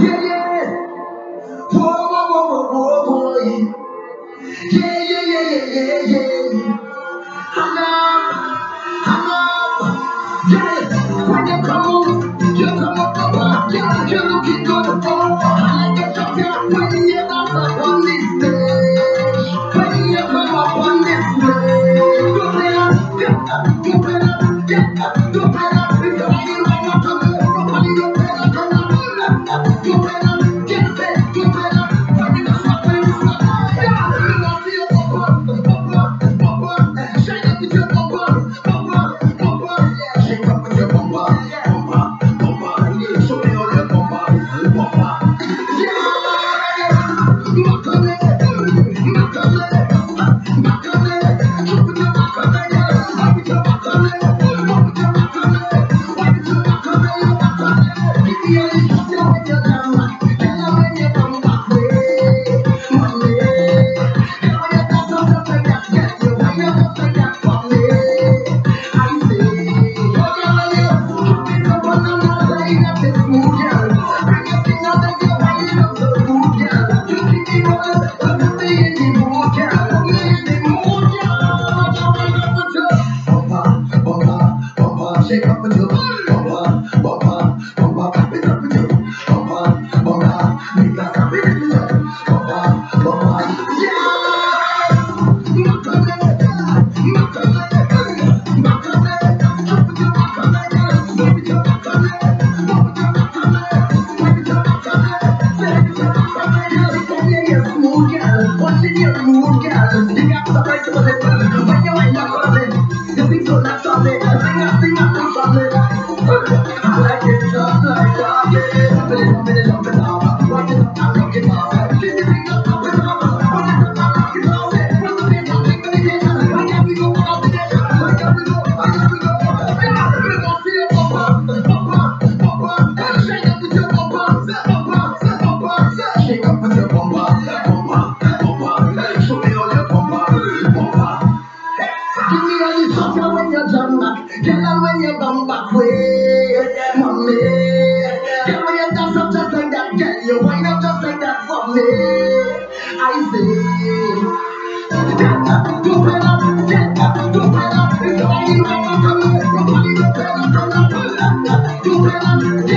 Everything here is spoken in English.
Yeah, yeah. Yeah. Yeah, yeah, yeah, yeah, yeah, yeah. I know, I know. Yeah, Shake Shake up with your bumper, bumper, Give me all the sucker when you jump back. Tell her when you come back way, mommy. Tell when you dance up just like that, girl. You wind up just like that for me. I say, get up, do better, get up, do better. It's the only way to come. Nobody will tell you, do better, do better.